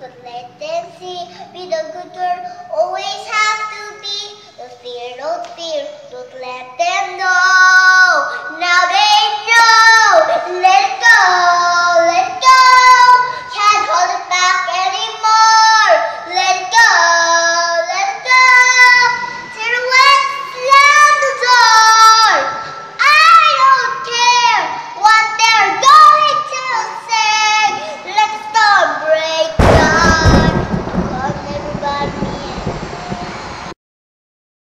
but let them see. Be the good girl, always have to be. The fear, don't fear, don't let them